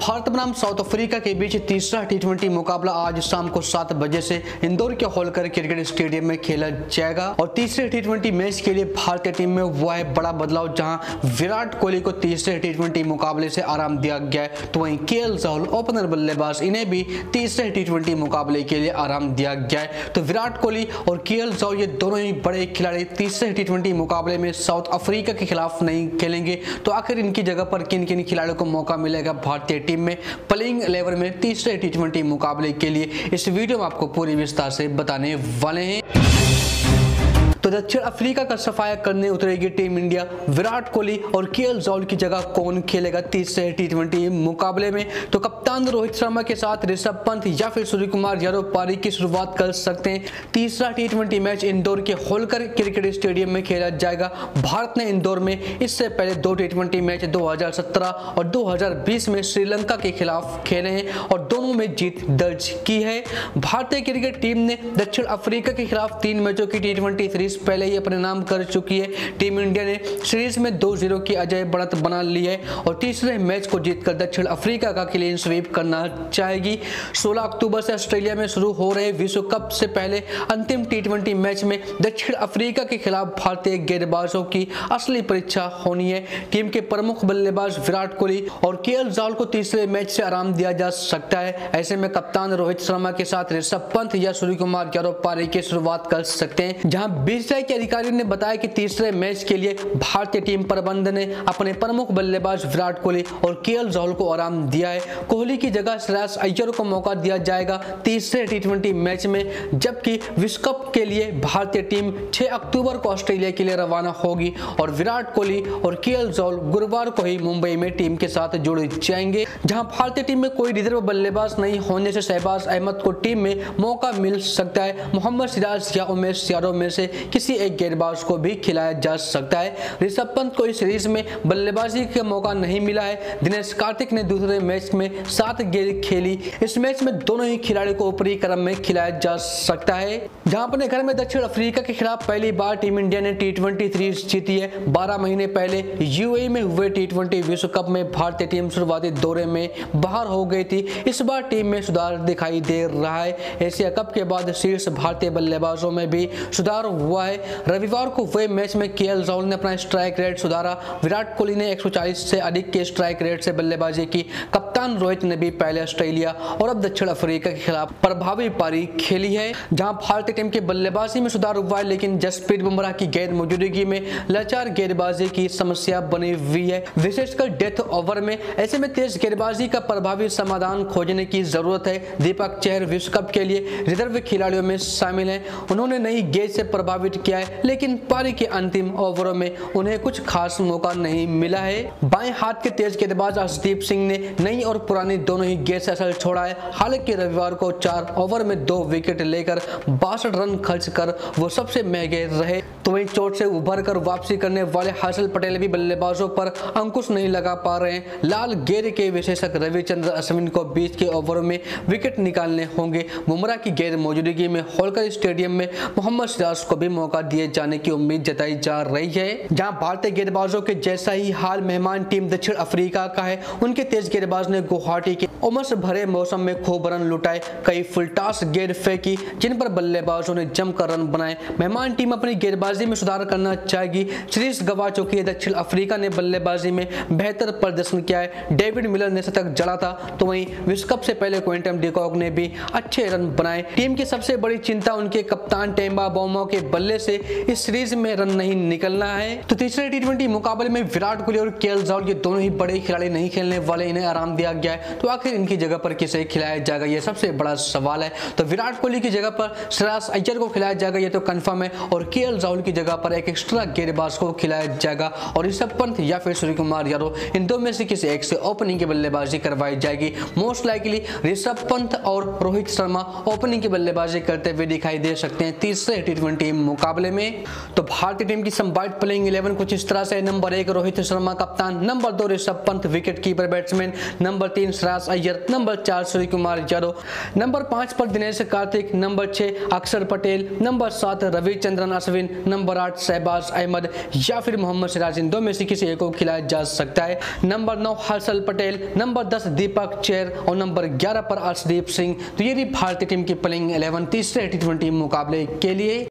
भारत बनाम south Africa के बीच तीसरा टी मुकाबला आज शाम को सात बजे से इंदौर के होलकर क्रिकेट स्टेडियम में खेला जाएगा। और तीसरे टी मैच के लिए भारतीय टीम में हुआ है बड़ा बदलाव, जहाँ विराट कोहली को तीसरे टी मुकाबले से आराम दिया गया है। तो वहीं के राहुल, ओपनर बल्लेबाज, इन्हें भी तीसरे टी मुकाबले के लिए आराम दिया गया है। तो विराट कोहली और के राहुल, ये दोनों ही बड़े खिलाड़ी तीसरे टी मुकाबले में साउथ अफ्रीका के खिलाफ नहीं खेलेंगे। तो आखिर इनकी जगह पर किन किन खिलाड़ियों को मौका मिलेगा भारतीय टीम में, प्लेइंग इलेवन में तीसरे टी ट्वेंटी मुकाबले के लिए इस वीडियो में आपको पूरी विस्तार से बताने वाले हैं। तो दक्षिण अफ्रीका का सफाया करने उतरेगी टीम इंडिया। विराट कोहली और के एल की जगह कौन खेलेगा तीसरे टी मुकाबले में? तो कप्तान रोहित शर्मा के साथ ऋषभ पंत या फिर सूर्य कुमार यादव पारी की शुरुआत कर सकते हैं। तीसरा टी मैच इंदौर के होलकर क्रिकेट स्टेडियम में खेला जाएगा। भारत ने इंदौर में इससे पहले दो टी मैच 2017 और 2020 में श्रीलंका के खिलाफ खेले हैं और दोनों में जीत दर्ज की है। भारतीय क्रिकेट टीम ने दक्षिण अफ्रीका के खिलाफ तीन मैचों की टी ट्वेंटी सीरीज़ पहले ही अपने नाम कर चुकी है। टीम इंडिया ने सीरीज़ में दो ज़ीरो की अजय बढ़त बना ली है और तीसरे मैच को जीतकर दक्षिण अफ्रीका का क्लीन स्वीप करना चाहेगी। 16 अक्टूबर से ऑस्ट्रेलिया में शुरू हो रहे विश्व कप से पहले अंतिम टी मैच में दक्षिण अफ्रीका के खिलाफ भारतीय गेंदबाजों की असली परीक्षा होनी है। टीम के प्रमुख बल्लेबाज विराट कोहली और के एल को तीसरे मैच से आराम दिया जा सकता है। ऐसे में कप्तान रोहित शर्मा के साथ ऋषभ पंत या सूर्य कुमार यादव पारी की शुरुआत कर सकते हैं, जहाँ बीसीसीआई के अधिकारी ने बताया कि तीसरे मैच के लिए भारतीय टीम प्रबंधन ने अपने प्रमुख बल्लेबाज विराट कोहली और के एल को आराम दिया है। कोहली की जगह श्रेयस अय्यर को मौका दिया जाएगा तीसरे टी मैच में, जबकि विश्व कप के लिए भारतीय टीम 6 अक्टूबर को ऑस्ट्रेलिया के लिए रवाना होगी और विराट कोहली और के एल गुरुवार को ही मुंबई में टीम के साथ जुड़ जाएँगे। जहाँ भारतीय टीम में कोई रिज़र्व बल्लेबाज नहीं होने से शहबाज अहमद को टीम में मौका मिल सकता है। मोहम्मद सिराज या उमेश यादव में से किसी एक गेंदबाज को भी खिलाया जा सकता है। ऋषभ पंत को इस सीरीज़ में बल्लेबाजी का मौका नहीं मिला है। दिनेश कार्तिक ने दूसरे मैच में सात गेंद खेली। इस मैच में दोनों ही खिलाड़ी को ऊपरी क्रम में खिलाया जा सकता है। जहाँ अपने घर में दक्षिण अफ्रीका के खिलाफ पहली बार टीम इंडिया ने टी ट्वेंटी सीरीज़ जीती है। बारह महीने पहले यूएई में हुए टी ट्वेंटी विश्व कप में भारतीय टीम शुरुआती दौरे में बाहर हो गई थी। इस बार टीम में सुधार दिखाई दे रहा है। एशिया कप के बाद शीर्ष भारतीय बल्लेबाजों में भी सुधार हुआ है। रविवार को हुए मैच में के राहुल ने अपना स्ट्राइक रेट सुधारा। विराट कोहली ने 140 से अधिक के स्ट्राइक रेट से बल्लेबाजी की। कप्तान रोहित ने भी पहले ऑस्ट्रेलिया और अब दक्षिण अफ्रीका के खिलाफ प्रभावी पारी खेली है, जहाँ भारतीय टीम के बल्लेबाजी में सुधार हुआ है, लेकिन जसप्रीत बुमराह की गैर मौजूदगी में लाचार गेंदबाजी की समस्या बनी हुई है। विशेषकर डेथ ओवर में ऐसे में तेज गेंदबाजी का प्रभावी समाधान खोजने की ज़रूरत है। दीपक चहर विश्व कप के लिए रिज़र्व खिलाड़ियों में शामिल है। उन्होंने नई गेंद से प्रभावित किया है, लेकिन पारी के अंतिम ओवरों में उन्हें कुछ खास मौका नहीं मिला है। बाएँ हाथ के तेज गेंदबाज हर्षदीप सिंह ने नई और पुरानी दोनों ही गेंद से असल छोड़ा है। हालाँकि रविवार को चार ओवर में दो विकेट लेकर बासठ रन खर्च कर वो सबसे महँगे रहे। तो वहीं चोट से उभर कर वापसी करने वाले हर्षल पटेल भी बल्लेबाजों पर अंकुश नहीं लगा पा रहे हैं। लाल गेंद के विशेषक रविचंद्र अश्विन को बीच के ओवरों में विकेट निकालने होंगे। बुमराह की गैर मौजूदगी में होलकर स्टेडियम में मोहम्मद सिराज को भी मौका दिए जाने की उम्मीद जताई जा रही है। जहाँ भारतीय गेंदबाजों के जैसा ही हाल मेहमान टीम दक्षिण अफ्रीका का है, उनके तेज गेंदबाज ने गुवाहाटी के उमस भरे मौसम में खूब रन लुटाए। कई फुलटास गेंद फेंकी, जिन पर बल्लेबाजों ने जमकर रन बनाए। मेहमान टीम अपनी गेंदबाजी में सुधार करना चाहेगी। सीरीज़ गवा चुकी है, दक्षिण अफ्रीका ने बल्लेबाजी में बेहतर प्रदर्शन किया है। डेविड मिलर ने शतक जड़ा था तो वहीं विश्व कप से पहले क्विंटम डिकॉक ने भी अच्छे रन बनाए। टीम की सबसे बड़ी चिंता उनके कप्तान टेम्बा बोमो के बल्ले से इस सीरीज़ में रन नहीं निकलना है। तो तीसरे टी मुकाबले में विराट कोहली और के ये दोनों ही बड़े खिलाड़ी नहीं खेलने वाले, इन्हें आराम दिया गया है। तो आखिर इनकी जगह पर किसे खिलाया जाएगा, ये सबसे बड़ा सवाल है। तो विराट कोहली की जगह पर श्रेयस अय्यर को खिलाया जाएगा, ये तो कंफर्म है। और के राहुल जगह पर एक एक्स्ट्रा गेंदबाज को खिलाया जाएगा और ऋषभ पंत या फिर सूर्य कुमार यादव, इन दो में से किसी एक से ओपनिंग की बल्लेबाजी करवाई जाएगी। मोस्ट लाइकली ऋषभ पंत और रोहित शर्मा ओपनिंग की बल्लेबाजी करते हुए दिखाई दे सकते हैं तीसरे टी मुकाबले में। तो भारतीय टीम की संभावित प्लेइंग इलेवन कुछ इस तरह से नंबर एक रोहित शर्मा कप्तान नंबर दो Rishabh Pant wicket keeper batsman number तीन श्रेयस अय्यर नंबर चार सूर्य कुमार यादव नंबर पाँच पर दिनेश कार्तिक नंबर छह अक्षर पटेल नंबर सात रविचंद्रन अश्विन नंबर आठ शहबाज अहमद या फिर मोहम्मद सिराज इन दो में से किसी एक को खिलाया जा सकता है। नंबर नौ हर्षल पटेल, नंबर दस दीपक चेर और नंबर ग्यारह पर अर्षदीप सिंह। तो ये भारतीय टीम की प्लेइंग इलेवन तीसरे टी मुकाबले के लिए।